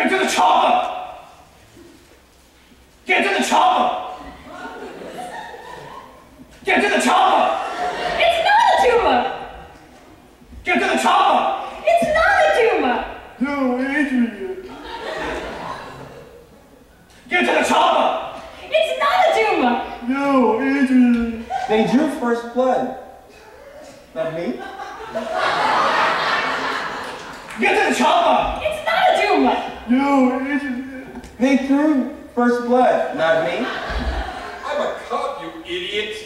Get to the chopper! Get to the chopper! Get to the chopper! It's not a tumor! Get to the chopper! It's not a tumor! No, Adrian. Get to the chopper! It's not a tumor! No, Adrian. They drew first blood. Not me. Get to the chopper! It's not a tumor! No, Adrian. They threw first blood. Not me. I'm a cop, you idiot.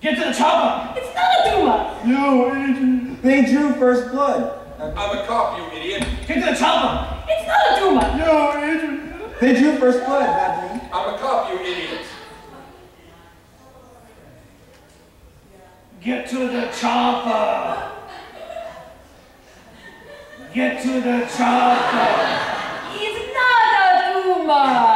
Get to the chopper! It's not a tumor! No, Adrian. They drew first blood. I'm a cop, you idiot. Get to the chopper! It's not a tumor! No, Adrian. They drew first blood. Not me. I'm a cop, you idiot. Get to the chopper! Get to the chopper! It's not a tumor!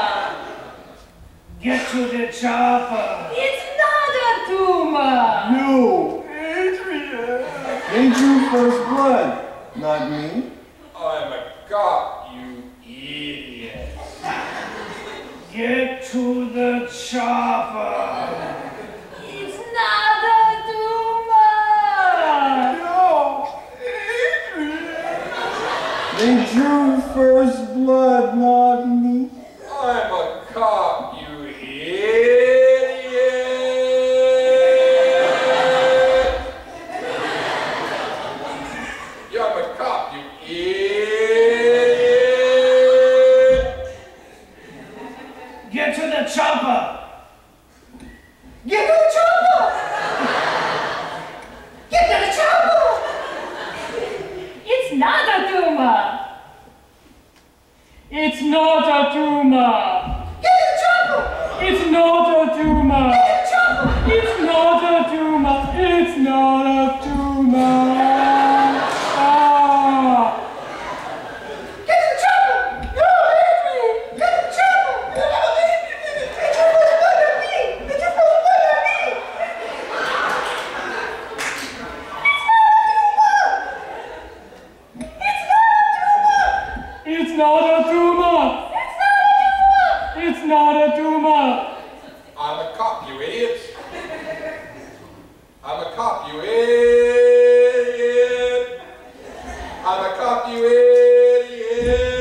Get to the chopper! It's not a tumor! No, Adrian! They drew first blood. Not me. I'm a cop, you idiot. Get to the chopper! They drew first blood. Not me. I'm a cop, you idiot. Yeah, I'm a cop, you idiot. Get to the chopper! Get to the chopper! Get to the chopper! It's not a tumor! It's not a tumor! Get to chopper! It's not a tumor! Get to chopper! It's not a tumor! It's not a tumor!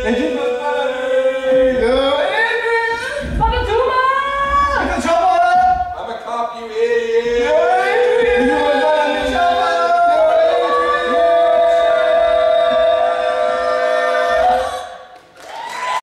They you